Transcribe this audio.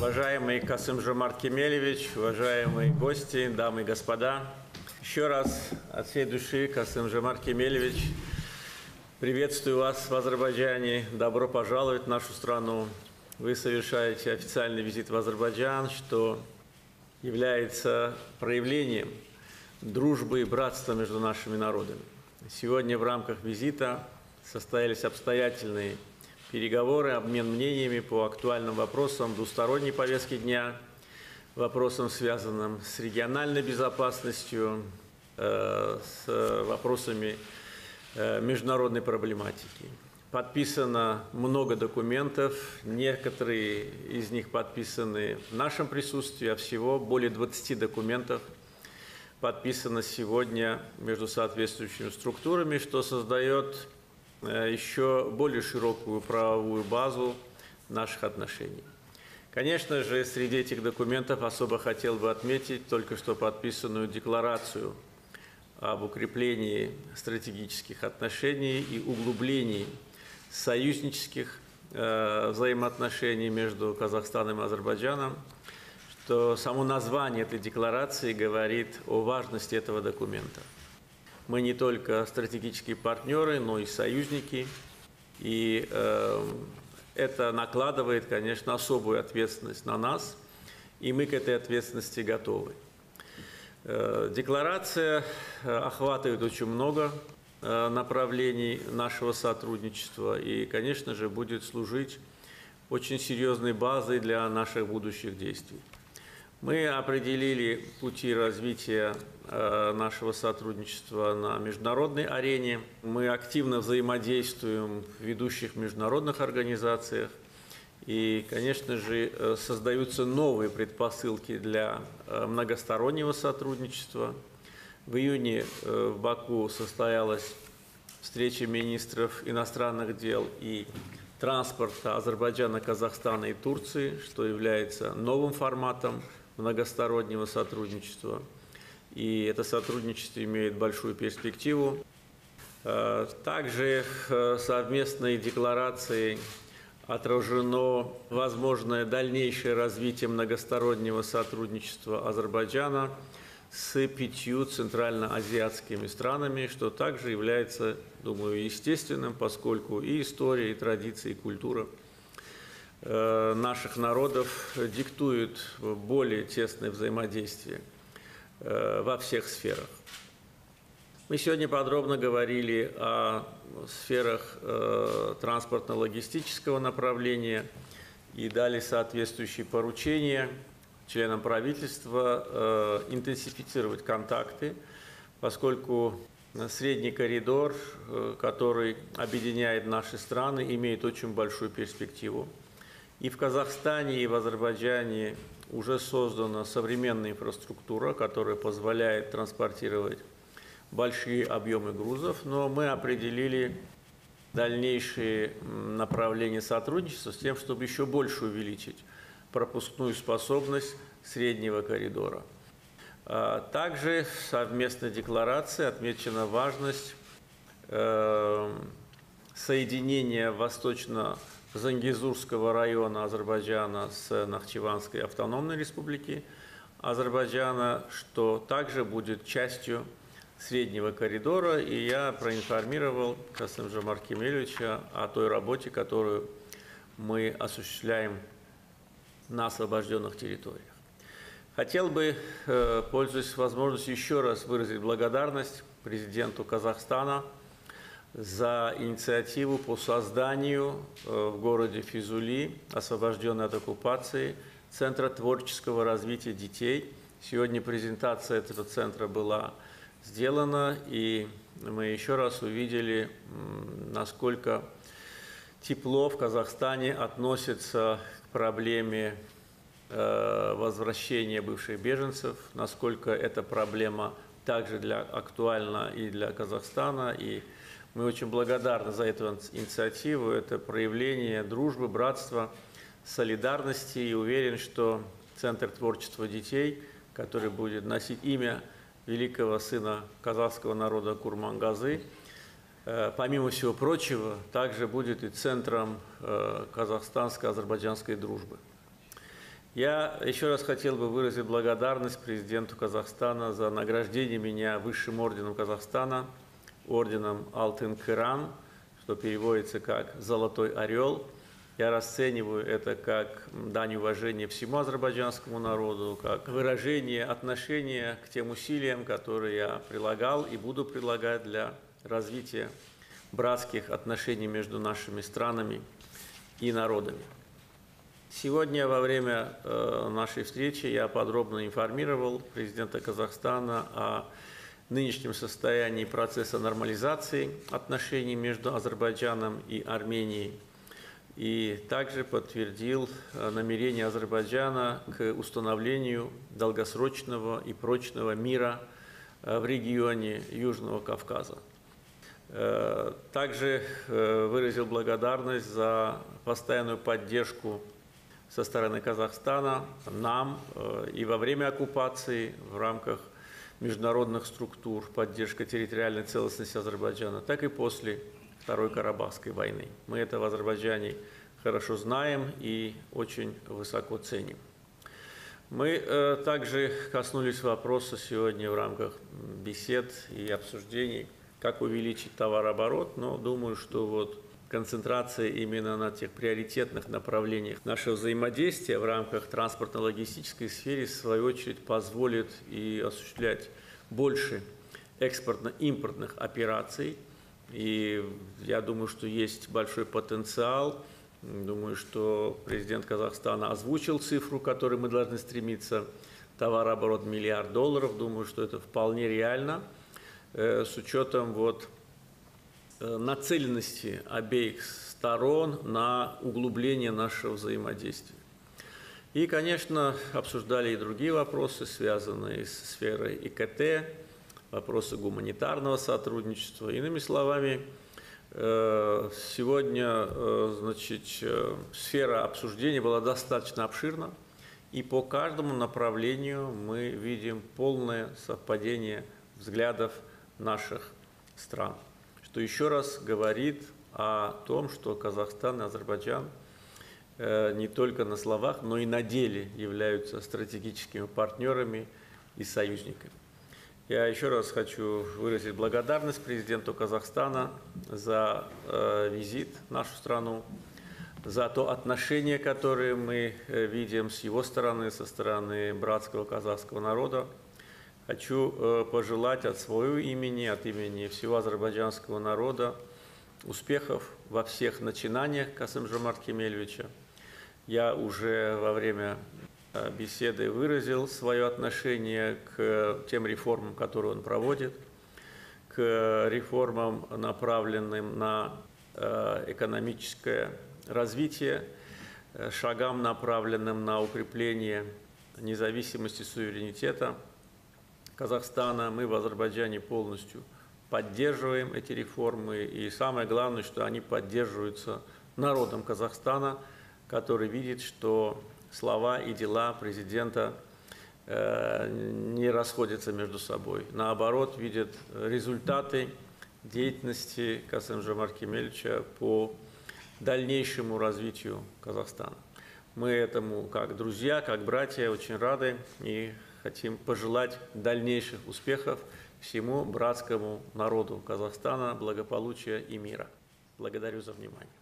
Уважаемый Касым Жомарт Кемелевич, уважаемые гости, дамы и господа, еще раз от всей души, Касым Жомарт Кемелевич, приветствую вас в Азербайджане, добро пожаловать в нашу страну. Вы совершаете официальный визит в Азербайджан, что является проявлением дружбы и братства между нашими народами. Сегодня в рамках визита состоялись обстоятельные переговоры, обмен мнениями по актуальным вопросам двусторонней повестки дня, вопросам, связанным с региональной безопасностью, э, с вопросами э, международной проблематики. Подписано много документов, некоторые из них подписаны в нашем присутствии, а всего более 20 документов подписано сегодня между соответствующими структурами, что создает еще более широкую правовую базу наших отношений. Конечно же, среди этих документов особо хотел бы отметить только что подписанную декларацию об укреплении стратегических отношений и углублении союзнических э, взаимоотношений между Казахстаном и Азербайджаном, что само название этой декларации говорит о важности этого документа. Мы не только стратегические партнеры, но и союзники. И э, это накладывает, конечно, особую ответственность на нас, и мы к этой ответственности готовы. Э, декларация э, охватывает очень много э, направлений нашего сотрудничества и, конечно же, будет служить очень серьезной базой для наших будущих действий. Мы определили пути развития э, нашего сотрудничества на международной арене. Мы активно взаимодействуем в ведущих международных организациях. И, конечно же, э, создаются новые предпосылки для э, многостороннего сотрудничества. В июне в Баку состоялась встреча министров иностранных дел и транспорта Азербайджана, Казахстана и Турции, что является новым форматом многостороннего сотрудничества. И это сотрудничество имеет большую перспективу. Э, также в совместной декларации отражено возможное дальнейшее развитие многостороннего сотрудничества Азербайджана с пятью центральноазиатскими странами, что также является, думаю, естественным, поскольку и история, и традиции, и культура – Э, наших народов диктует более тесное взаимодействие э, во всех сферах. Мы сегодня подробно говорили о сферах э, транспортно-логистического направления и дали соответствующие поручения членам правительства интенсифицировать контакты, поскольку средний коридор, который объединяет наши страны, имеет очень большую перспективу. И в Казахстане, и в Азербайджане уже создана современная инфраструктура, которая позволяет транспортировать большие объемы грузов, но мы определили дальнейшие направления сотрудничества с тем, чтобы еще больше увеличить пропускную способность среднего коридора. А также в совместной декларации отмечена важность э, соединения восточно Зангизурского района Азербайджана с Нахчеванской автономной республики Азербайджана, что также будет частью среднего коридора, и я проинформировал Касымжа Маркемельевича о той работе, которую мы осуществляем на освобожденных территориях. Хотел бы, э, пользуясь возможностью, еще раз выразить благодарность президенту Казахстана – за инициативу по созданию э, в городе Физули, освобожденной от оккупации, Центра творческого развития детей. Сегодня презентация этого центра была сделана, и мы еще раз увидели, насколько тепло в Казахстане относится к проблеме э, возвращения бывших беженцев, насколько эта проблема также для, актуальна и для Казахстана, и мы очень благодарны за эту инициативу. Это проявление дружбы, братства, солидарности. И уверен, что Центр творчества детей, который будет носить имя великого сына казахского народа Курмангазы, э, помимо всего прочего, также будет и центром э, казахстанско-азербайджанской дружбы. Я еще раз хотел бы выразить благодарность президенту Казахстана за награждение меня высшим орденом Казахстана, орденом Алтын Кыран, что переводится как «Золотой орел». Я расцениваю это как дань уважения всему азербайджанскому народу, как выражение отношения к тем усилиям, которые я прилагал и буду прилагать для развития братских отношений между нашими странами и народами. Сегодня во время э, нашей встречи я подробно информировал президента Казахстана о нынешнем состоянии процесса нормализации отношений между Азербайджаном и Арменией – и также подтвердил э, намерение Азербайджана к установлению долгосрочного и прочного мира э, в регионе Южного Кавказа. Э, также выразил благодарность за постоянную поддержку со стороны Казахстана нам и во время оккупации в рамках международных структур поддержка территориальной целостности Азербайджана, так и после Второй Карабахской войны. Мы это в Азербайджане хорошо знаем и очень высоко ценим. Мы э, также коснулись вопроса сегодня в рамках бесед и обсуждений, как увеличить товарооборот, но думаю, что вот концентрация именно на тех приоритетных направлениях нашего взаимодействия в рамках транспортно-логистической сферы, в свою очередь, позволит и осуществлять больше экспортно-импортных операций – и я думаю, что есть большой потенциал. Думаю, что президент Казахстана озвучил цифру, к которой мы должны стремиться. Товарооборот миллиард долларов. Думаю, что это вполне реально э, с учетом вот, нацеленности обеих сторон на углубление нашего взаимодействия. И, конечно, обсуждали и другие вопросы, связанные с сферой ИКТ, вопросы гуманитарного сотрудничества. Иными словами, э, сегодня э, значит, э, сфера обсуждения была достаточно обширна, и по каждому направлению мы видим полное совпадение взглядов наших стран, что еще раз говорит о том, что Казахстан и Азербайджан не только на словах, но и на деле являются стратегическими партнерами и союзниками. Я еще раз хочу выразить благодарность президенту Казахстана за э, визит в нашу страну, за то отношение, которое мы э, видим с его стороны, со стороны братского казахского народа. Хочу э, пожелать от своего имени, от имени всего азербайджанского народа успехов во всех начинаниях Касым Жомарт Кемельевича. Я уже во время Э, беседы выразил свое отношение к тем реформам, которые он проводит, к реформам, направленным на э, экономическое развитие, шагам, направленным на укрепление независимости, суверенитета Казахстана. Мы в Азербайджане полностью поддерживаем эти реформы, и самое главное, что они поддерживаются народом Казахстана, который видит, что слова и дела президента э, не расходятся между собой. Наоборот, видят результаты деятельности Касым-Жомар Кемельевича по дальнейшему развитию Казахстана. Мы этому как друзья, как братья очень рады и хотим пожелать дальнейших успехов всему братскому народу Казахстана, благополучия и мира. Благодарю за внимание.